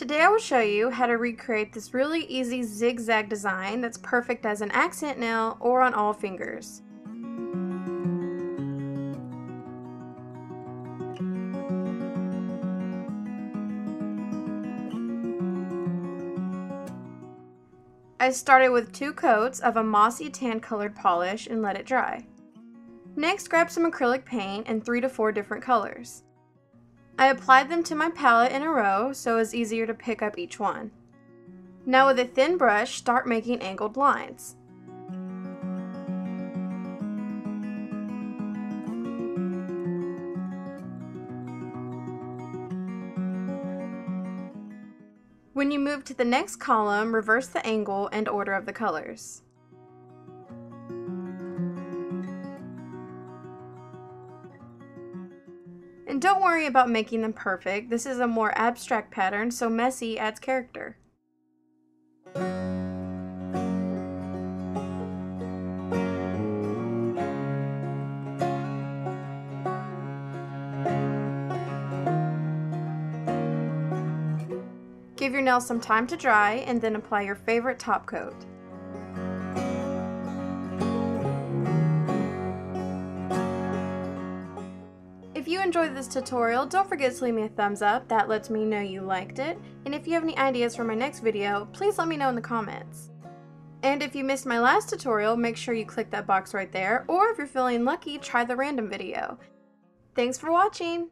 Today I will show you how to recreate this really easy zigzag design that's perfect as an accent nail or on all fingers. I started with two coats of a mossy tan colored polish and let it dry. Next, grab some acrylic paint in three to four different colors. I applied them to my palette in a row so it's easier to pick up each one. Now with a thin brush, start making angled lines. When you move to the next column, reverse the angle and order of the colors. And don't worry about making them perfect, this is a more abstract pattern, so messy adds character. Give your nails some time to dry and then apply your favorite top coat. If you enjoyed this tutorial, don't forget to leave me a thumbs up, that lets me know you liked it, and if you have any ideas for my next video, please let me know in the comments. And if you missed my last tutorial, make sure you click that box right there, or if you're feeling lucky, try the random video. Thanks for watching!